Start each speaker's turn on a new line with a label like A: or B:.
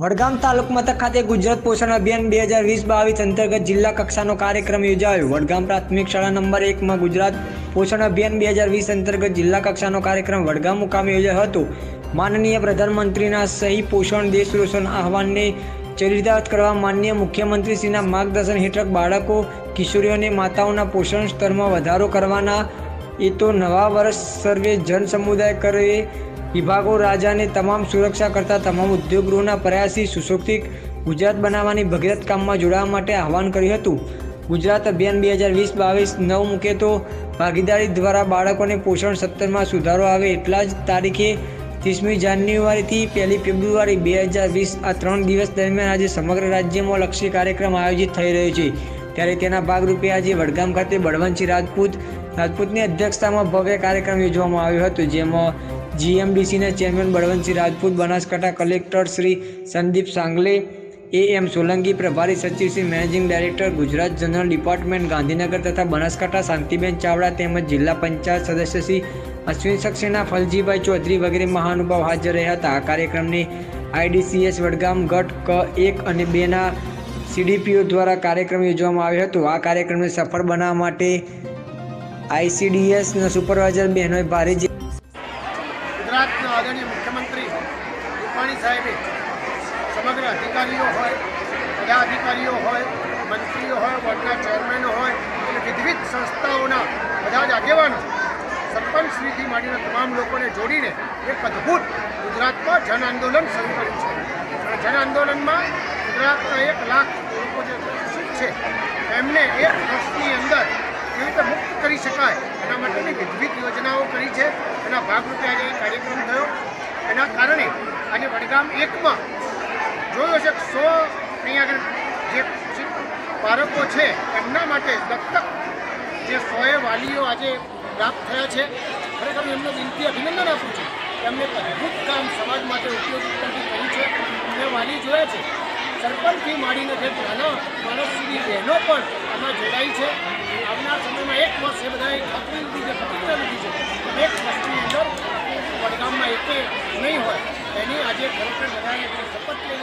A: વડગામ તાલુક મથક ખાતે ગુજરાત પોષણ અભિયાન બે હજાર વીસ બાવીસ અંતર્ગત જિલ્લા કક્ષાનો કાર્યક્રમ યોજાયો. વડગામ પ્રાથમિક શાળા નંબર એકમાં ગુજરાત પોષણ અભિયાન બે હજાર વીસ અંતર્ગત જિલ્લા કક્ષાનો કાર્યક્રમ વડગામ મુકામે યોજાયો હતો. માનનીય પ્રધાનમંત્રીના સહી પોષણ દેશ રોશન આહવાનને ચરિતાર્થ કરવા માનનીય મુખ્યમંત્રીશ્રીના માર્ગદર્શન હેઠળ બાળકો, કિશોરીઓ અને માતાઓના પોષણ સ્તરમાં વધારો કરવાના એ તો નવા વર્ષ સર્વે જન સમુદાય કરે વિભાગો, રાજાને તમામ સુરક્ષા કરતા તમામ ઉદ્યોગગૃહોના પ્રયાસી સુશોભિત ગુજરાત બનાવવાની ભગીરથ કામમાં જોડાવા માટે આહવાન કર્યું હતું. ગુજરાત અભિયાન બે હજાર વીસ બાવીસ નવ મૂકે તો ભાગીદારી દ્વારા બાળકોને પોષણ સત્તરમાં સુધારો આવે એટલા જ તારીખે ત્રીસમી જાન્યુઆરીથી પહેલી ફેબ્રુઆરી બે હજાર વીસ આ ત્રણ દિવસ દરમિયાન આજે સમગ્ર રાજ્યમાં લક્ષી કાર્યક્રમ આયોજિત થઈ રહ્યો છે. ત્યારે તેના ભાગરૂપે આજે વડગામ ખાતે બળવંતસિંહ રાજપૂત રાજપૂતની અધ્યક્ષતામાં ભવ્ય કાર્યક્રમ યોજવામાં આવ્યો હતો, જેમાં જીએમડીસીના chairman Balwantsinh Rajput, Banaskantha collector Shri Sandeep Sangle A M Solanki પ્રભારી સચિવ Shri managing director, Gujarat general department, Gandhinagar તથા બનાસકાંઠા શાંતિબેન ચાવડા તેમજ જિલ્લા પંચાયત સદસ્ય શ્રી અશ્વિન સક્સેના, ફલજીભાઈ ચૌધરી વગેરે મહાનુભાવ હાજર રહ્યા હતા. આ કાર્યક્રમને આઈડીસીએસ વડગામ ગઢ ક એક અને બેના સીડીપીઓ દ્વારા કાર્યક્રમ યોજવામાં આવ્યો હતો. આ કાર્યક્રમને સફળ બનાવવા માટે આઈસીડીએસના સુપરવાઇઝર બહેનોએ ભારે જે
B: ગુજરાતના આદરણીય મુખ્યમંત્રી રૂપાણી સાહેબે સમગ્ર અધિકારીઓ હોય બધા અધિકારીઓ હોય, મંત્રીઓ હોય, બોર્ડના ચેરમેનો હોય અને વિવિધ સંસ્થાઓના બધા જ આગેવાનો સરપંચશ્રીથી માંડીને તમામ લોકોને જોડીને એક અદ્ભુત ગુજરાતમાં જન આંદોલન શરૂ કર્યું છે. અને જન આંદોલનમાં ગુજરાતના એક લાખ લોકો જે છે એમને એક વર્ષની અંદર કેવી રીતે મુક્ત કરી શકાય. એના માટેની વિવિધ યોજનાઓ કરી છે. એના ભાગરૂપે આજે કાર્યક્રમ થયો. એના કારણે આજે વડગામ એકમાં જોયો છે સો અહીંયા જે બાળકો છે, એમના માટે દત્તક જે સોએ વાલીઓ આજે પ્રાપ્ત થયા છે. ખરેખર એમને દિલથી અભિનંદન આપું છું એમને અદ્ભુત કામ સમાજ માટે ઉપયોગી કર્યું છે. મેં વાલી જોયા છે, સરપંચથી માંડીને જે નાના માણસ સુધી બહેનો પણ આમાં જોડાઈ છે. આવનાર સમયમાં એક વર્ષ એ બધાએ ખાતરી લીધી છે પ્રતિજ્ઞા લીધી છે. એક વર્ષની અંદર વડગામમાં એકે નહીં હોય એની આજે ખરેખર બધાએ શપથ લઈ